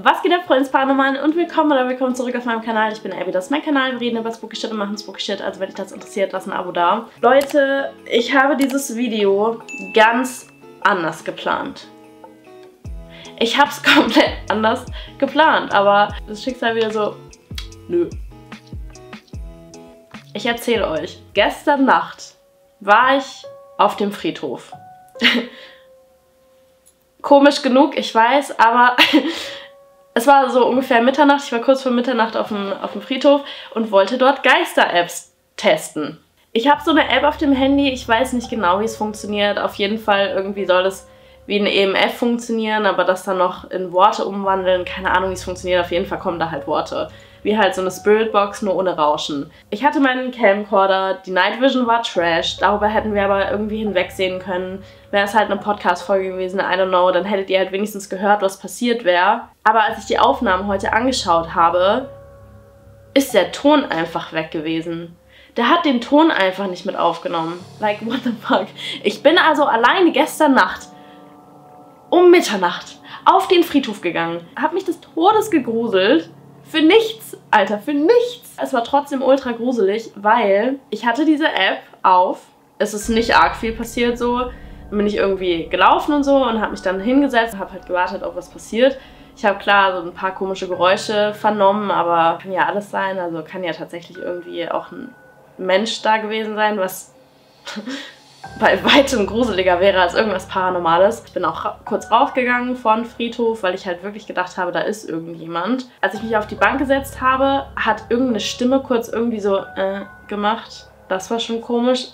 Was geht ab, Freunde Paranormalen und willkommen oder willkommen zurück auf meinem Kanal. Ich bin Abby, das ist mein Kanal. Wir reden über Spooky Shit und machen Spooky Shit. Also wenn dich das interessiert, lass ein Abo da. Leute, ich habe dieses Video ganz anders geplant. Ich habe es komplett anders geplant, aber das Schicksal wieder so, nö. Ich erzähle euch. Gestern Nacht war ich auf dem Friedhof. Komisch genug, ich weiß, aber es war so ungefähr Mitternacht. Ich war kurz vor Mitternacht auf dem, auf dem Friedhof und wollte dort Geister-Apps testen. Ich habe so eine App auf dem Handy, ich weiß nicht genau, wie es funktioniert. Auf jeden Fall irgendwie soll es wie ein EMF funktionieren, aber das dann noch in Worte umwandeln. Keine Ahnung, wie es funktioniert. Auf jeden Fall kommen da halt Worte wie halt so eine Spiritbox, nur ohne Rauschen. Ich hatte meinen Camcorder, die Night Vision war Trash, darüber hätten wir aber irgendwie hinwegsehen können. Wäre es halt eine Podcast-Folge gewesen, I don't know, dann hättet ihr halt wenigstens gehört, was passiert wäre. Aber als ich die Aufnahmen heute angeschaut habe, ist der Ton einfach weg gewesen. Der hat den Ton einfach nicht mit aufgenommen. Like, what the fuck? Ich bin also alleine gestern Nacht um Mitternacht auf den Friedhof gegangen, hab mich des Todes gegruselt für nichts, Alter, für nichts. Es war trotzdem ultra gruselig, weil ich hatte diese App auf. Es ist nicht arg viel passiert so. Dann bin ich irgendwie gelaufen und so und habe mich dann hingesetzt und habe halt gewartet, ob was passiert. Ich habe klar so ein paar komische Geräusche vernommen, aber kann ja alles sein. Also kann ja tatsächlich irgendwie auch ein Mensch da gewesen sein, was bei weitem gruseliger wäre als irgendwas Paranormales. Ich bin auch kurz rausgegangen von Friedhof, weil ich halt wirklich gedacht habe, da ist irgendjemand. Als ich mich auf die Bank gesetzt habe, hat irgendeine Stimme kurz irgendwie so äh, gemacht. Das war schon komisch.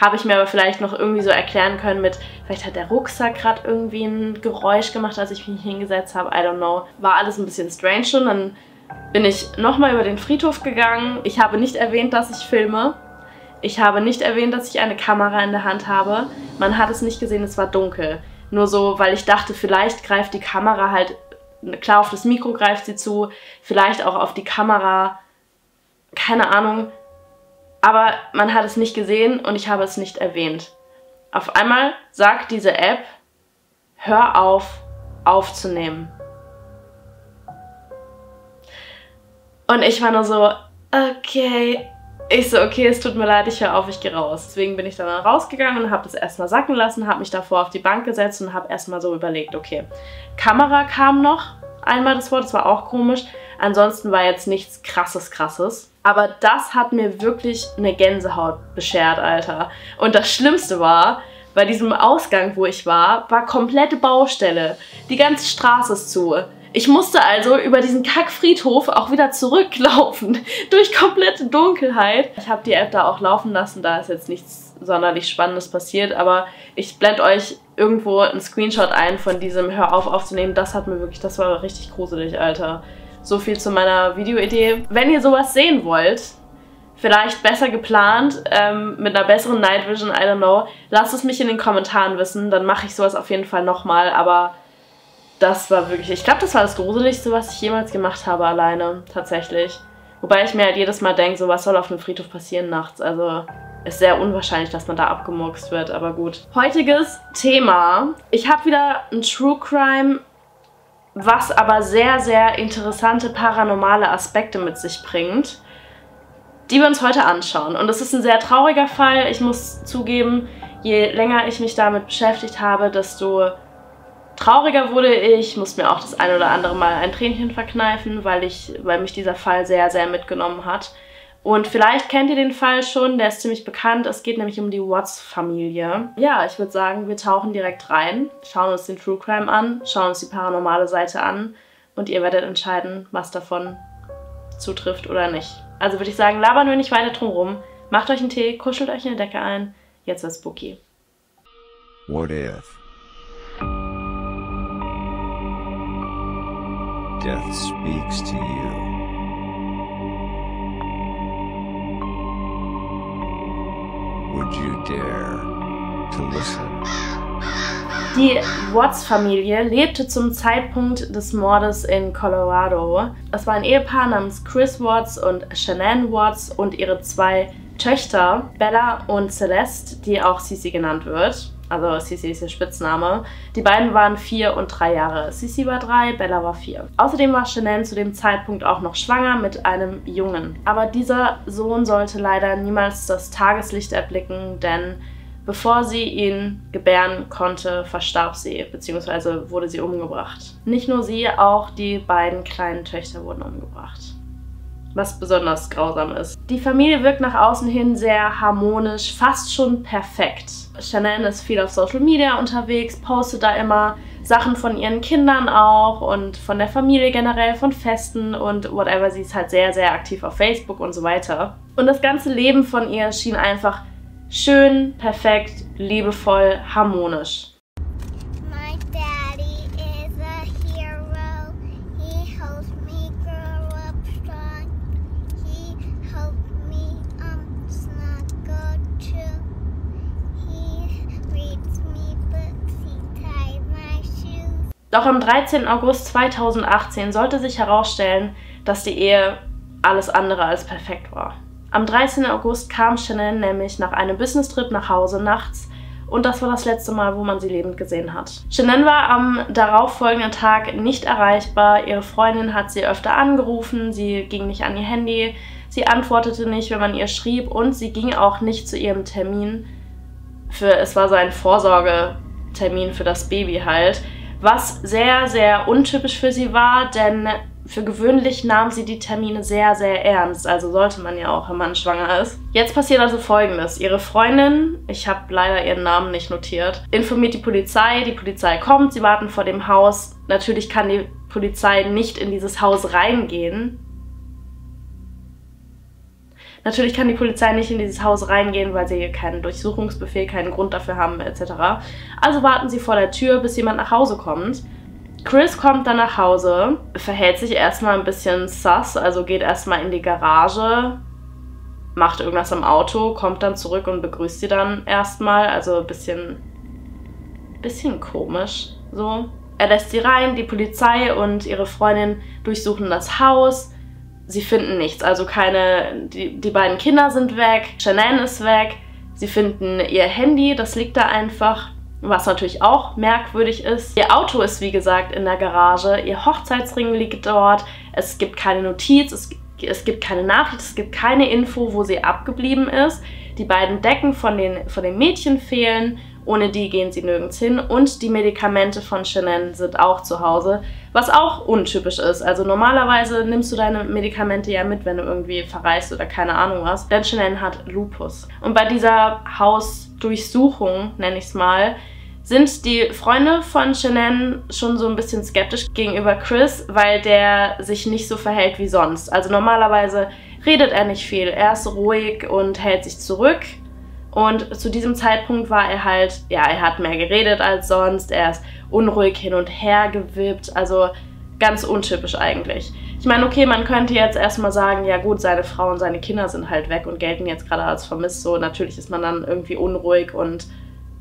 Habe ich mir aber vielleicht noch irgendwie so erklären können mit, vielleicht hat der Rucksack gerade irgendwie ein Geräusch gemacht, als ich mich hingesetzt habe. I don't know. War alles ein bisschen strange und dann bin ich nochmal über den Friedhof gegangen. Ich habe nicht erwähnt, dass ich filme. Ich habe nicht erwähnt, dass ich eine Kamera in der Hand habe. Man hat es nicht gesehen, es war dunkel. Nur so, weil ich dachte, vielleicht greift die Kamera halt, klar, auf das Mikro greift sie zu, vielleicht auch auf die Kamera, keine Ahnung. Aber man hat es nicht gesehen und ich habe es nicht erwähnt. Auf einmal sagt diese App, hör auf aufzunehmen. Und ich war nur so, okay, ich so, okay, es tut mir leid, ich höre auf, ich gehe raus. Deswegen bin ich dann rausgegangen und habe das erstmal sacken lassen, habe mich davor auf die Bank gesetzt und habe erstmal so überlegt, okay, Kamera kam noch einmal das Wort, das war auch komisch. Ansonsten war jetzt nichts krasses, krasses. Aber das hat mir wirklich eine Gänsehaut beschert, Alter. Und das Schlimmste war, bei diesem Ausgang, wo ich war, war komplette Baustelle. Die ganze Straße ist zu. Ich musste also über diesen Kackfriedhof auch wieder zurücklaufen, durch komplette Dunkelheit. Ich habe die App da auch laufen lassen, da ist jetzt nichts sonderlich Spannendes passiert, aber ich blende euch irgendwo einen Screenshot ein von diesem Hör auf aufzunehmen. Das hat mir wirklich, das war richtig gruselig, Alter. So viel zu meiner Videoidee. Wenn ihr sowas sehen wollt, vielleicht besser geplant, ähm, mit einer besseren Night Vision, I don't know, lasst es mich in den Kommentaren wissen, dann mache ich sowas auf jeden Fall nochmal, aber das war wirklich, ich glaube, das war das Gruseligste, was ich jemals gemacht habe alleine, tatsächlich. Wobei ich mir halt jedes Mal denke, so was soll auf einem Friedhof passieren nachts, also ist sehr unwahrscheinlich, dass man da abgemurkst wird, aber gut. Heutiges Thema. Ich habe wieder ein True Crime, was aber sehr, sehr interessante paranormale Aspekte mit sich bringt, die wir uns heute anschauen. Und das ist ein sehr trauriger Fall. Ich muss zugeben, je länger ich mich damit beschäftigt habe, desto Trauriger wurde ich, musste mir auch das ein oder andere Mal ein Tränchen verkneifen, weil, ich, weil mich dieser Fall sehr, sehr mitgenommen hat. Und vielleicht kennt ihr den Fall schon, der ist ziemlich bekannt. Es geht nämlich um die Watts-Familie. Ja, ich würde sagen, wir tauchen direkt rein, schauen uns den True Crime an, schauen uns die paranormale Seite an und ihr werdet entscheiden, was davon zutrifft oder nicht. Also würde ich sagen, labern wir nicht weiter drum rum. Macht euch einen Tee, kuschelt euch in die Decke ein. Jetzt wird's spooky. What if? Death speaks to you. Would you dare to listen? Die Watts-Familie lebte zum Zeitpunkt des Mordes in Colorado. Es war ein Ehepaar namens Chris Watts und Shanann Watts und ihre zwei Töchter, Bella und Celeste, die auch Sisi genannt wird. Also Sissy ist ihr Spitzname. Die beiden waren vier und drei Jahre. Sissy war drei, Bella war vier. Außerdem war Shannon zu dem Zeitpunkt auch noch schwanger mit einem Jungen. Aber dieser Sohn sollte leider niemals das Tageslicht erblicken, denn Bevor sie ihn gebären konnte, verstarb sie, beziehungsweise wurde sie umgebracht. Nicht nur sie, auch die beiden kleinen Töchter wurden umgebracht. Was besonders grausam ist. Die Familie wirkt nach außen hin sehr harmonisch, fast schon perfekt. Shannon ist viel auf Social Media unterwegs, postet da immer Sachen von ihren Kindern auch und von der Familie generell, von Festen und whatever. Sie ist halt sehr, sehr aktiv auf Facebook und so weiter. Und das ganze Leben von ihr schien einfach Schön, perfekt, liebevoll, harmonisch. Doch am 13. August 2018 sollte sich herausstellen, dass die Ehe alles andere als perfekt war. Am 13. August kam Chanel nämlich nach einem Business-Trip nach Hause nachts und das war das letzte Mal, wo man sie lebend gesehen hat. Chanel war am darauffolgenden Tag nicht erreichbar. Ihre Freundin hat sie öfter angerufen, sie ging nicht an ihr Handy, sie antwortete nicht, wenn man ihr schrieb und sie ging auch nicht zu ihrem Termin. Für, es war so ein Vorsorgetermin für das Baby halt, was sehr, sehr untypisch für sie war, denn für gewöhnlich nahm sie die Termine sehr, sehr ernst. Also sollte man ja auch, wenn man schwanger ist. Jetzt passiert also folgendes. Ihre Freundin, ich habe leider ihren Namen nicht notiert, informiert die Polizei. Die Polizei kommt, sie warten vor dem Haus. Natürlich kann die Polizei nicht in dieses Haus reingehen. Natürlich kann die Polizei nicht in dieses Haus reingehen, weil sie keinen Durchsuchungsbefehl, keinen Grund dafür haben etc. Also warten sie vor der Tür, bis jemand nach Hause kommt. Chris kommt dann nach Hause, verhält sich erstmal ein bisschen sass, also geht erstmal in die Garage, macht irgendwas am Auto, kommt dann zurück und begrüßt sie dann erstmal, also ein bisschen, bisschen komisch so. Er lässt sie rein, die Polizei und ihre Freundin durchsuchen das Haus. Sie finden nichts, also keine, die, die beiden Kinder sind weg, Shannon ist weg, sie finden ihr Handy, das liegt da einfach was natürlich auch merkwürdig ist. Ihr Auto ist wie gesagt in der Garage, ihr Hochzeitsring liegt dort, es gibt keine Notiz, es, es gibt keine Nachricht, es gibt keine Info, wo sie abgeblieben ist. Die beiden Decken von den, von den Mädchen fehlen, ohne die gehen sie nirgends hin. Und die Medikamente von Shannon sind auch zu Hause, was auch untypisch ist. Also normalerweise nimmst du deine Medikamente ja mit, wenn du irgendwie verreist oder keine Ahnung was, denn Shannon hat Lupus. Und bei dieser Hausdurchsuchung, nenne ich es mal, sind die Freunde von Shannon schon so ein bisschen skeptisch gegenüber Chris, weil der sich nicht so verhält wie sonst. Also normalerweise redet er nicht viel. Er ist ruhig und hält sich zurück. Und zu diesem Zeitpunkt war er halt, ja, er hat mehr geredet als sonst. Er ist unruhig hin und her gewippt. Also ganz untypisch eigentlich. Ich meine, okay, man könnte jetzt erstmal sagen, ja gut, seine Frau und seine Kinder sind halt weg und gelten jetzt gerade als vermisst. So, natürlich ist man dann irgendwie unruhig und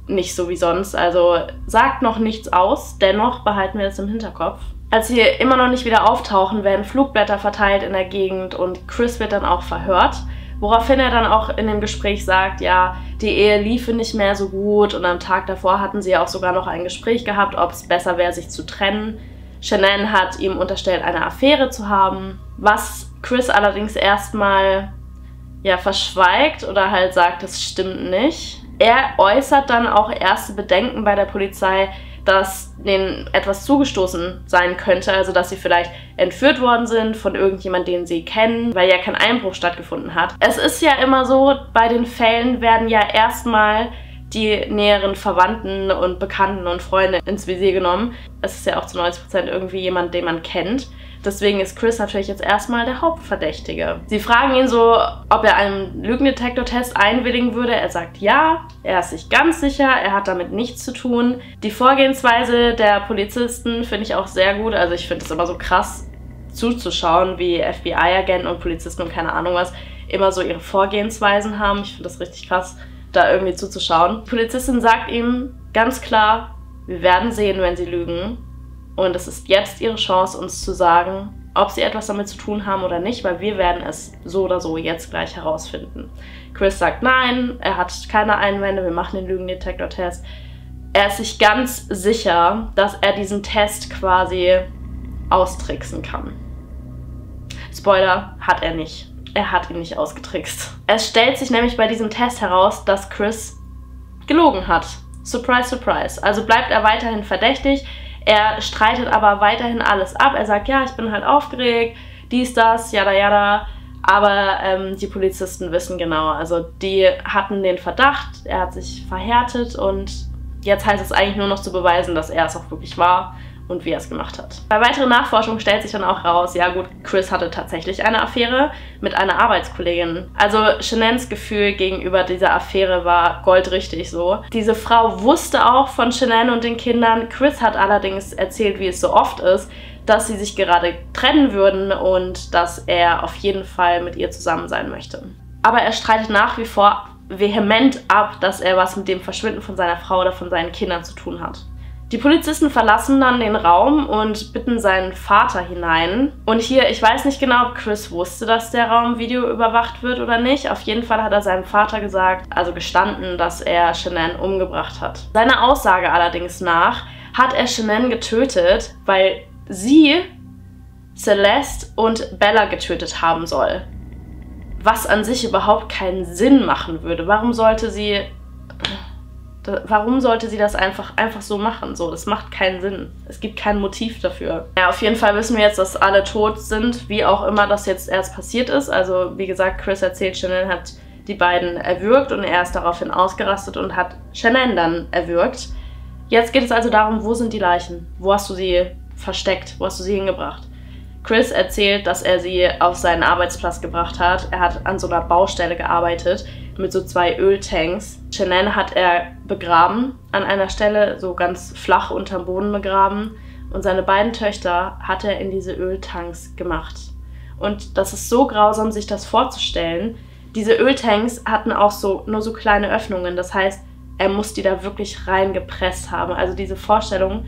nicht so wie sonst. Also sagt noch nichts aus, dennoch behalten wir es im Hinterkopf. Als sie immer noch nicht wieder auftauchen, werden Flugblätter verteilt in der Gegend und Chris wird dann auch verhört. Woraufhin er dann auch in dem Gespräch sagt, ja, die Ehe liefe nicht mehr so gut und am Tag davor hatten sie auch sogar noch ein Gespräch gehabt, ob es besser wäre, sich zu trennen. Shannon hat ihm unterstellt, eine Affäre zu haben, was Chris allerdings erstmal ja verschweigt oder halt sagt, das stimmt nicht. Er äußert dann auch erste Bedenken bei der Polizei, dass denen etwas zugestoßen sein könnte, also dass sie vielleicht entführt worden sind von irgendjemandem, den sie kennen, weil ja kein Einbruch stattgefunden hat. Es ist ja immer so, bei den Fällen werden ja erstmal die näheren Verwandten und Bekannten und Freunde ins Visier genommen. Es ist ja auch zu 90% irgendwie jemand, den man kennt. Deswegen ist Chris natürlich jetzt erstmal der Hauptverdächtige. Sie fragen ihn so, ob er einen Lügendetektor-Test einwilligen würde. Er sagt ja, er ist sich ganz sicher, er hat damit nichts zu tun. Die Vorgehensweise der Polizisten finde ich auch sehr gut. Also ich finde es immer so krass zuzuschauen, wie FBI-Agenten und Polizisten und keine Ahnung was immer so ihre Vorgehensweisen haben. Ich finde das richtig krass, da irgendwie zuzuschauen. Die Polizistin sagt ihm ganz klar, wir werden sehen, wenn sie lügen. Und es ist jetzt ihre Chance, uns zu sagen, ob sie etwas damit zu tun haben oder nicht, weil wir werden es so oder so jetzt gleich herausfinden. Chris sagt nein, er hat keine Einwände, wir machen den Lügendetektor-Test. er ist sich ganz sicher, dass er diesen Test quasi austricksen kann. Spoiler, hat er nicht. Er hat ihn nicht ausgetrickst. Es stellt sich nämlich bei diesem Test heraus, dass Chris gelogen hat. Surprise, surprise. Also bleibt er weiterhin verdächtig. Er streitet aber weiterhin alles ab. Er sagt, ja, ich bin halt aufgeregt, dies, das, yada, yada. Aber ähm, die Polizisten wissen genau. Also die hatten den Verdacht, er hat sich verhärtet und jetzt heißt es eigentlich nur noch zu beweisen, dass er es auch wirklich war und wie er es gemacht hat. Bei weiteren Nachforschungen stellt sich dann auch raus, ja gut, Chris hatte tatsächlich eine Affäre mit einer Arbeitskollegin. Also Shanans Gefühl gegenüber dieser Affäre war goldrichtig so. Diese Frau wusste auch von Shanann und den Kindern. Chris hat allerdings erzählt, wie es so oft ist, dass sie sich gerade trennen würden und dass er auf jeden Fall mit ihr zusammen sein möchte. Aber er streitet nach wie vor vehement ab, dass er was mit dem Verschwinden von seiner Frau oder von seinen Kindern zu tun hat. Die Polizisten verlassen dann den Raum und bitten seinen Vater hinein. Und hier, ich weiß nicht genau, ob Chris wusste, dass der Raum Video überwacht wird oder nicht. Auf jeden Fall hat er seinem Vater gesagt, also gestanden, dass er Shanann umgebracht hat. Seiner Aussage allerdings nach hat er Shanann getötet, weil sie Celeste und Bella getötet haben soll. Was an sich überhaupt keinen Sinn machen würde. Warum sollte sie Warum sollte sie das einfach, einfach so machen? So, das macht keinen Sinn. Es gibt kein Motiv dafür. Ja, auf jeden Fall wissen wir jetzt, dass alle tot sind, wie auch immer das jetzt erst passiert ist. Also, wie gesagt, Chris erzählt, Shannon hat die beiden erwürgt und er ist daraufhin ausgerastet und hat Shannon dann erwürgt. Jetzt geht es also darum, wo sind die Leichen? Wo hast du sie versteckt? Wo hast du sie hingebracht? Chris erzählt, dass er sie auf seinen Arbeitsplatz gebracht hat. Er hat an so einer Baustelle gearbeitet mit so zwei Öltanks. Shannon hat er begraben an einer Stelle, so ganz flach unterm Boden begraben. Und seine beiden Töchter hat er in diese Öltanks gemacht. Und das ist so grausam, sich das vorzustellen. Diese Öltanks hatten auch so nur so kleine Öffnungen. Das heißt, er muss die da wirklich reingepresst haben. Also diese Vorstellung.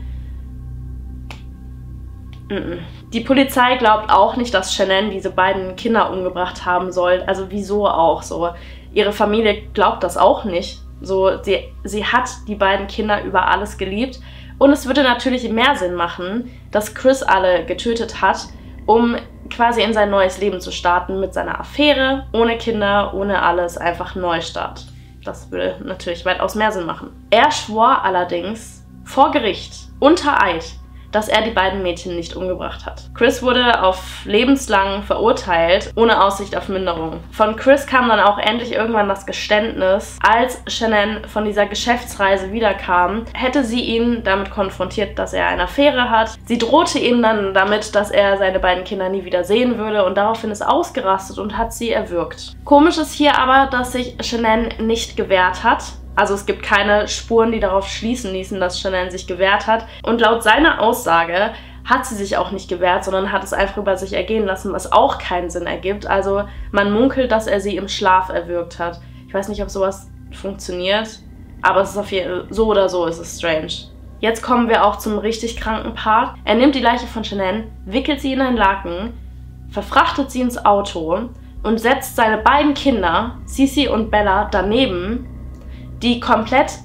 Die Polizei glaubt auch nicht, dass Shannon diese beiden Kinder umgebracht haben soll. Also wieso auch so? Ihre Familie glaubt das auch nicht. So, sie, sie hat die beiden Kinder über alles geliebt. Und es würde natürlich mehr Sinn machen, dass Chris alle getötet hat, um quasi in sein neues Leben zu starten mit seiner Affäre, ohne Kinder, ohne alles, einfach Neustart. Das würde natürlich weitaus mehr Sinn machen. Er schwor allerdings vor Gericht unter Eid, dass er die beiden Mädchen nicht umgebracht hat. Chris wurde auf lebenslang verurteilt, ohne Aussicht auf Minderung. Von Chris kam dann auch endlich irgendwann das Geständnis, als Shannon von dieser Geschäftsreise wiederkam, hätte sie ihn damit konfrontiert, dass er eine Affäre hat. Sie drohte ihm dann damit, dass er seine beiden Kinder nie wieder sehen würde und daraufhin ist ausgerastet und hat sie erwürgt. Komisch ist hier aber, dass sich Shannon nicht gewehrt hat also es gibt keine Spuren, die darauf schließen ließen, dass Chanel sich gewehrt hat. Und laut seiner Aussage hat sie sich auch nicht gewehrt, sondern hat es einfach über sich ergehen lassen, was auch keinen Sinn ergibt. Also man munkelt, dass er sie im Schlaf erwürgt hat. Ich weiß nicht, ob sowas funktioniert, aber es ist auf jeden Fall so oder so ist es strange. Jetzt kommen wir auch zum richtig kranken Part. Er nimmt die Leiche von Chanel, wickelt sie in einen Laken, verfrachtet sie ins Auto und setzt seine beiden Kinder, Sisi und Bella, daneben die komplett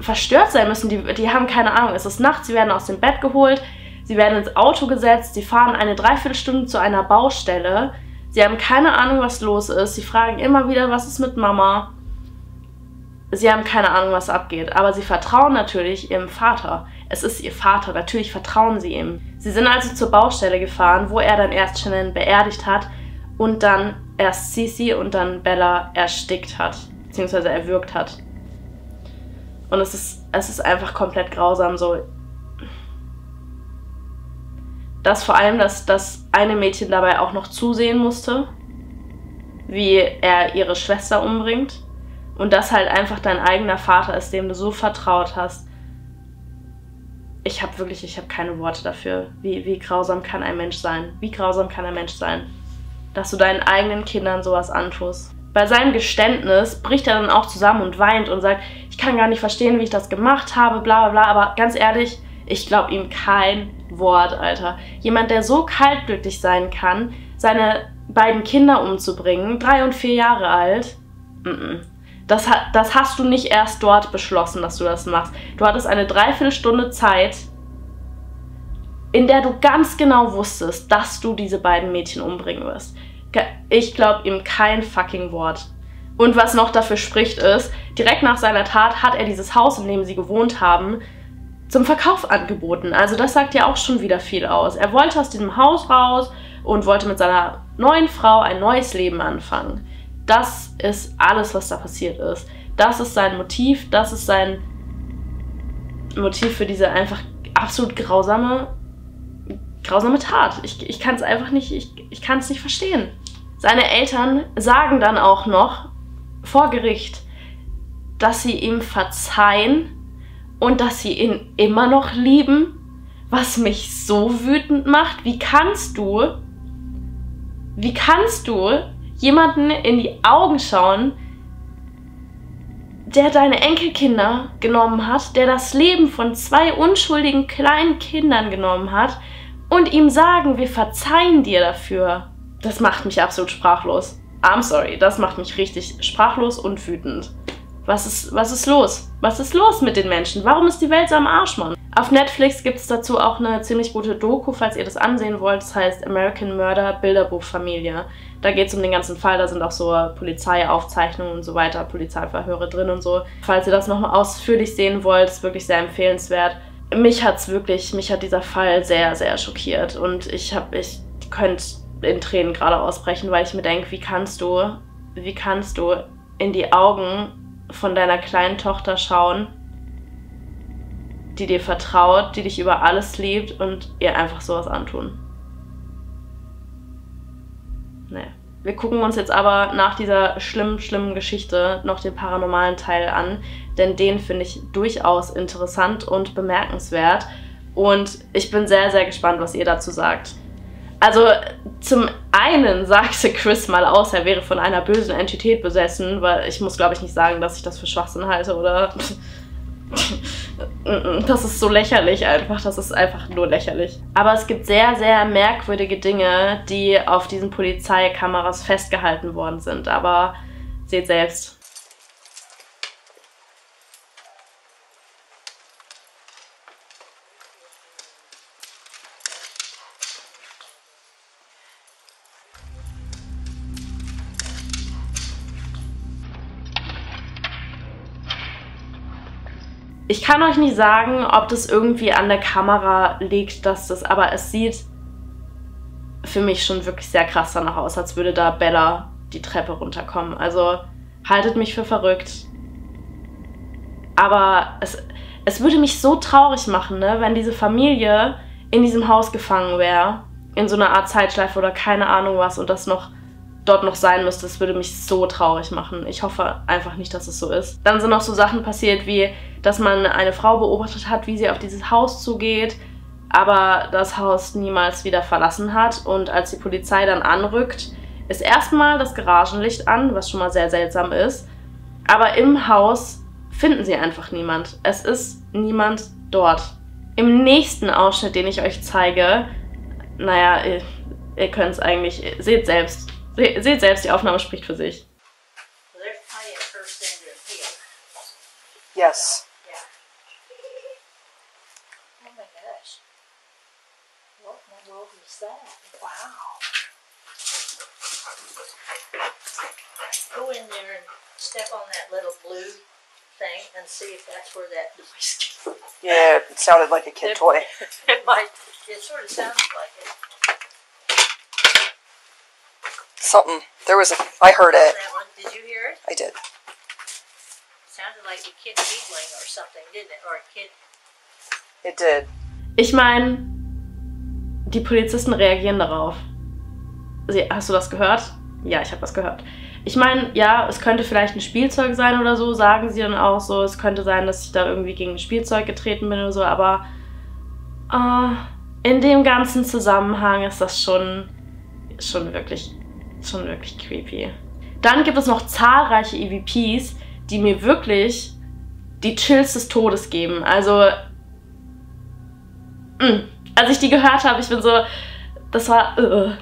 verstört sein müssen. Die, die haben keine Ahnung. Es ist nachts, sie werden aus dem Bett geholt, sie werden ins Auto gesetzt, sie fahren eine Dreiviertelstunde zu einer Baustelle. Sie haben keine Ahnung, was los ist. Sie fragen immer wieder, was ist mit Mama. Sie haben keine Ahnung, was abgeht. Aber sie vertrauen natürlich ihrem Vater. Es ist ihr Vater. Natürlich vertrauen sie ihm. Sie sind also zur Baustelle gefahren, wo er dann erst Shannon beerdigt hat und dann erst Sisi und dann Bella erstickt hat. Beziehungsweise erwürgt hat. Und es ist, es ist einfach komplett grausam so. Dass vor allem, dass das eine Mädchen dabei auch noch zusehen musste, wie er ihre Schwester umbringt. Und dass halt einfach dein eigener Vater ist, dem du so vertraut hast. Ich habe wirklich, ich habe keine Worte dafür. Wie, wie grausam kann ein Mensch sein? Wie grausam kann ein Mensch sein? Dass du deinen eigenen Kindern sowas antust bei seinem Geständnis bricht er dann auch zusammen und weint und sagt, ich kann gar nicht verstehen, wie ich das gemacht habe, bla bla bla. Aber ganz ehrlich, ich glaube ihm kein Wort, Alter. Jemand, der so kaltblütig sein kann, seine beiden Kinder umzubringen, drei und vier Jahre alt, mm -mm. Das, das hast du nicht erst dort beschlossen, dass du das machst. Du hattest eine Dreiviertelstunde Zeit, in der du ganz genau wusstest, dass du diese beiden Mädchen umbringen wirst. Ich glaube ihm kein fucking Wort. Und was noch dafür spricht, ist, direkt nach seiner Tat hat er dieses Haus, in dem sie gewohnt haben, zum Verkauf angeboten. Also das sagt ja auch schon wieder viel aus. Er wollte aus diesem Haus raus und wollte mit seiner neuen Frau ein neues Leben anfangen. Das ist alles, was da passiert ist. Das ist sein Motiv, das ist sein Motiv für diese einfach absolut grausame, grausame Tat. Ich, ich kann es einfach nicht, ich, ich kann es nicht verstehen. Seine Eltern sagen dann auch noch vor Gericht, dass sie ihm verzeihen und dass sie ihn immer noch lieben, was mich so wütend macht. Wie kannst du, wie kannst du jemanden in die Augen schauen, der deine Enkelkinder genommen hat, der das Leben von zwei unschuldigen kleinen Kindern genommen hat und ihm sagen, wir verzeihen dir dafür. Das macht mich absolut sprachlos. I'm sorry, das macht mich richtig sprachlos und wütend. Was ist, was ist los? Was ist los mit den Menschen? Warum ist die Welt so am Arsch, Mann? Auf Netflix gibt es dazu auch eine ziemlich gute Doku, falls ihr das ansehen wollt. Das heißt American Murder Bilderbuchfamilie. Da geht es um den ganzen Fall, da sind auch so Polizeiaufzeichnungen und so weiter, Polizeiverhöre drin und so. Falls ihr das nochmal ausführlich sehen wollt, ist wirklich sehr empfehlenswert. Mich hat's wirklich, mich hat dieser Fall sehr, sehr schockiert und ich habe, ich könnte in Tränen gerade ausbrechen, weil ich mir denke, wie kannst du, wie kannst du in die Augen von deiner kleinen Tochter schauen, die dir vertraut, die dich über alles liebt und ihr einfach sowas antun. Nee. Wir gucken uns jetzt aber nach dieser schlimmen, schlimmen Geschichte noch den paranormalen Teil an, denn den finde ich durchaus interessant und bemerkenswert. Und ich bin sehr, sehr gespannt, was ihr dazu sagt. Also zum einen sagte Chris mal aus, er wäre von einer bösen Entität besessen, weil ich muss, glaube ich, nicht sagen, dass ich das für Schwachsinn halte oder... das ist so lächerlich einfach, das ist einfach nur lächerlich. Aber es gibt sehr, sehr merkwürdige Dinge, die auf diesen Polizeikameras festgehalten worden sind. Aber seht selbst. Ich kann euch nicht sagen, ob das irgendwie an der Kamera liegt, dass das, aber es sieht für mich schon wirklich sehr krass danach aus, als würde da Bella die Treppe runterkommen. Also haltet mich für verrückt. Aber es, es würde mich so traurig machen, ne, wenn diese Familie in diesem Haus gefangen wäre, in so einer Art Zeitschleife oder keine Ahnung was und das noch dort noch sein müsste, das würde mich so traurig machen. Ich hoffe einfach nicht, dass es so ist. Dann sind noch so Sachen passiert, wie dass man eine Frau beobachtet hat, wie sie auf dieses Haus zugeht, aber das Haus niemals wieder verlassen hat. Und als die Polizei dann anrückt, ist erstmal das Garagenlicht an, was schon mal sehr seltsam ist. Aber im Haus finden sie einfach niemand. Es ist niemand dort. Im nächsten Ausschnitt, den ich euch zeige, naja, ihr, ihr könnt es eigentlich, seht selbst, Se seht selbst, die Aufnahme spricht für sich. Yes. Yeah. Oh my gosh. What in the world was that? Wow. Go in there and step on that little blue thing and see if that's where that noise came. Yeah, it sounded like a kid it, toy. It might. It sort of sounded like it. Something. There was a. I heard it. Did you hear it? I did. Sounded like a kid giggling or something, didn't it? Or a kid. It did. Ich meine, die Polizisten reagieren darauf. Sie, hast du das gehört? Ja, ich habe das gehört. Ich meine, ja, es könnte vielleicht ein Spielzeug sein oder so, sagen sie dann auch so. Es könnte sein, dass ich da irgendwie gegen ein Spielzeug getreten bin oder so, aber äh, in dem ganzen Zusammenhang ist das schon, schon wirklich schon wirklich creepy. Dann gibt es noch zahlreiche EVPs, die mir wirklich die Chills des Todes geben. Also, mh. Mm, als ich die gehört habe, ich bin so, das war. Uh.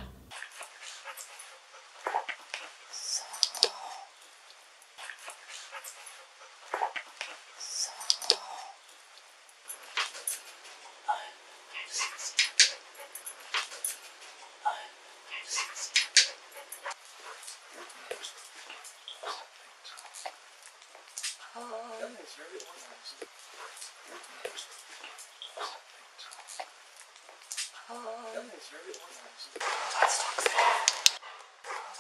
done very organized. every one of us. Let's talk.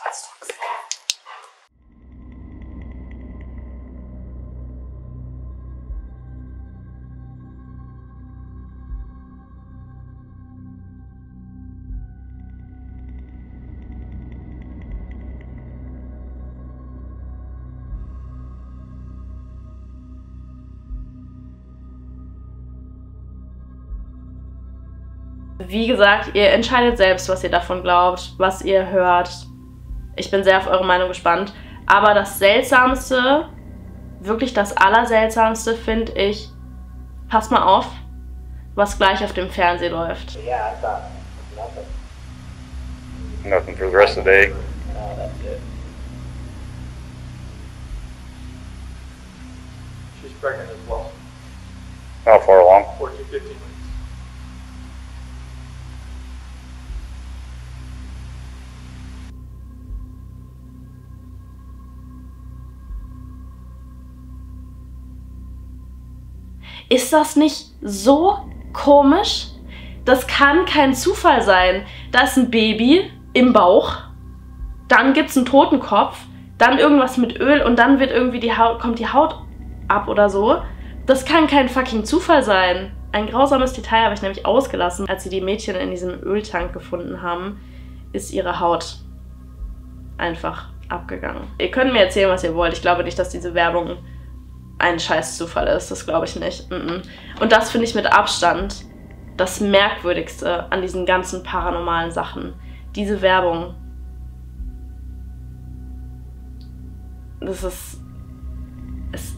Let's talk. Wie gesagt, ihr entscheidet selbst, was ihr davon glaubt, was ihr hört. Ich bin sehr auf eure Meinung gespannt. Aber das Seltsamste, wirklich das Allerseltsamste, finde ich, passt mal auf, was gleich auf dem Fernsehen läuft. Yeah, I thought nothing. Nothing for the rest of the day. No, that's it. She's pregnant as well, How far along? 14, 15 Ist das nicht so komisch? Das kann kein Zufall sein. Da ist ein Baby im Bauch, dann gibt es einen Totenkopf, dann irgendwas mit Öl und dann wird irgendwie die Haut, kommt die Haut ab oder so. Das kann kein fucking Zufall sein. Ein grausames Detail habe ich nämlich ausgelassen. Als sie die Mädchen in diesem Öltank gefunden haben, ist ihre Haut einfach abgegangen. Ihr könnt mir erzählen, was ihr wollt. Ich glaube nicht, dass diese Werbung ein scheiß Zufall ist. Das glaube ich nicht. Und das finde ich mit Abstand das Merkwürdigste an diesen ganzen paranormalen Sachen. Diese Werbung. Das ist. Es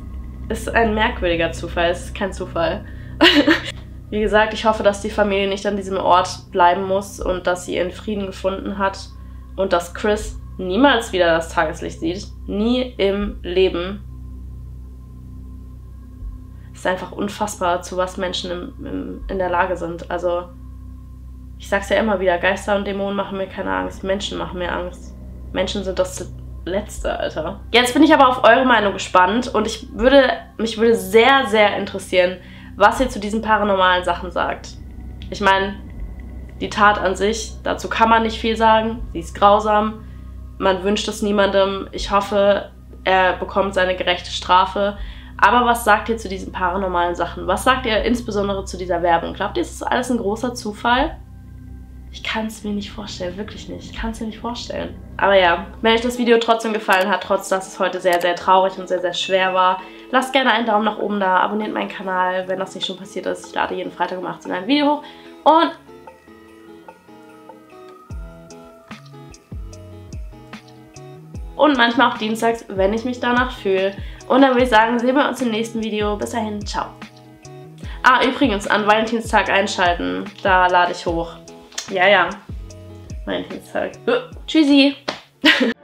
ist ein merkwürdiger Zufall. Es ist kein Zufall. Wie gesagt, ich hoffe, dass die Familie nicht an diesem Ort bleiben muss und dass sie ihren Frieden gefunden hat und dass Chris niemals wieder das Tageslicht sieht. Nie im Leben ist einfach unfassbar, zu was Menschen im, im, in der Lage sind. Also, ich sag's ja immer wieder, Geister und Dämonen machen mir keine Angst, Menschen machen mir Angst. Menschen sind das Letzte, Alter. Jetzt bin ich aber auf eure Meinung gespannt und ich würde, mich würde sehr, sehr interessieren, was ihr zu diesen paranormalen Sachen sagt. Ich meine, die Tat an sich, dazu kann man nicht viel sagen. Sie ist grausam. Man wünscht es niemandem. Ich hoffe, er bekommt seine gerechte Strafe. Aber was sagt ihr zu diesen paranormalen Sachen? Was sagt ihr insbesondere zu dieser Werbung? Glaubt ihr, es ist alles ein großer Zufall? Ich kann es mir nicht vorstellen, wirklich nicht. Ich kann es mir nicht vorstellen. Aber ja, wenn euch das Video trotzdem gefallen hat, trotz dass es heute sehr, sehr traurig und sehr, sehr schwer war, lasst gerne einen Daumen nach oben da, abonniert meinen Kanal, wenn das nicht schon passiert ist. Ich lade jeden Freitag um 18 Uhr ein Video hoch. Und und manchmal auch dienstags, wenn ich mich danach fühle. Und dann würde ich sagen, sehen wir uns im nächsten Video. Bis dahin, ciao. Ah, übrigens, an Valentinstag einschalten. Da lade ich hoch. Ja, ja. Valentinstag. Tschüssi.